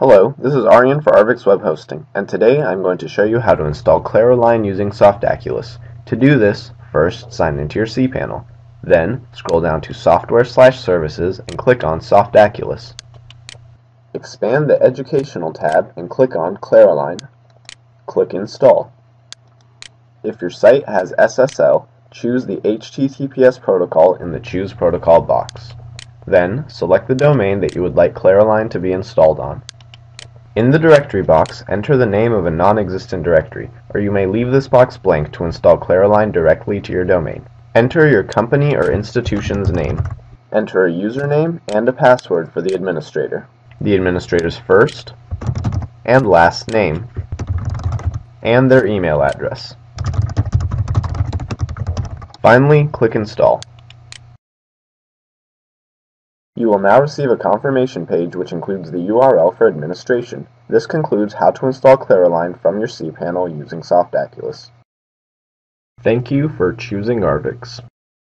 Hello, this is Aryan for Arvixe Web Hosting, and today I'm going to show you how to install Claroline using Softaculous. To do this, first sign into your cPanel. Then, scroll down to Software slash Services and click on Softaculous. Expand the Educational tab and click on Claroline. Click Install. If your site has SSL, choose the HTTPS protocol in the Choose Protocol box. Then, select the domain that you would like Claroline to be installed on. In the directory box, enter the name of a non-existent directory, or you may leave this box blank to install Claroline directly to your domain. Enter your company or institution's name. Enter a username and a password for the administrator. The administrator's first and last name, and their email address. Finally, click Install. You will now receive a confirmation page which includes the URL for administration. This concludes how to install Claroline from your cPanel using Softaculous. Thank you for choosing Arvixe.